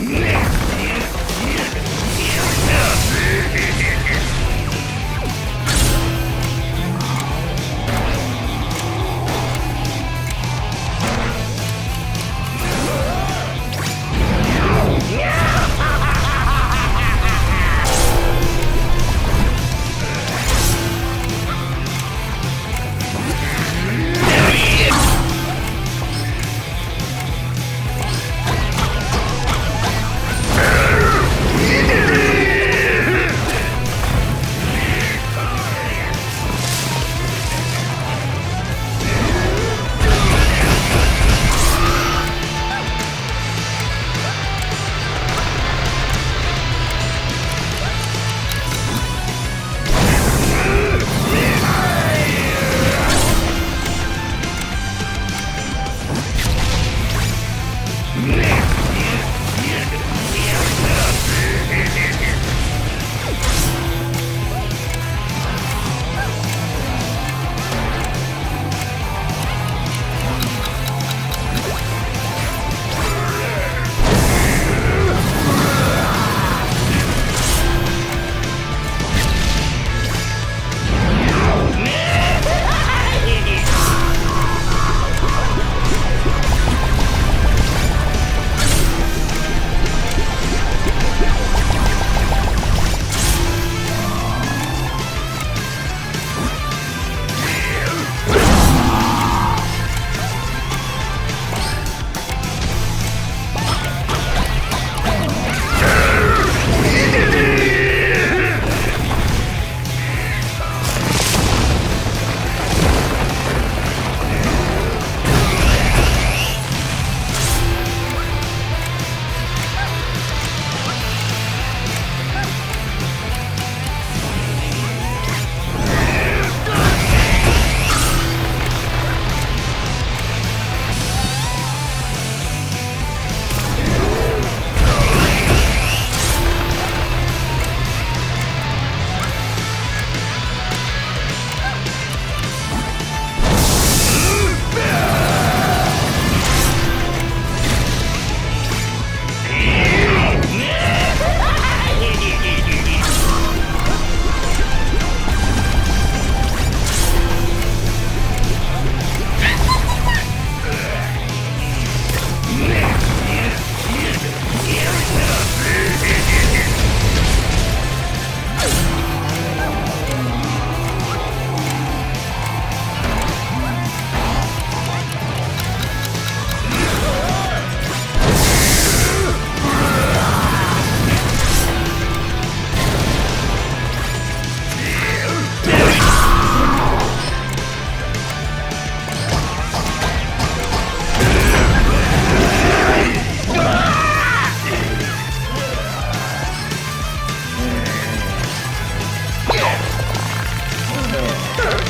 Yeah. Sure.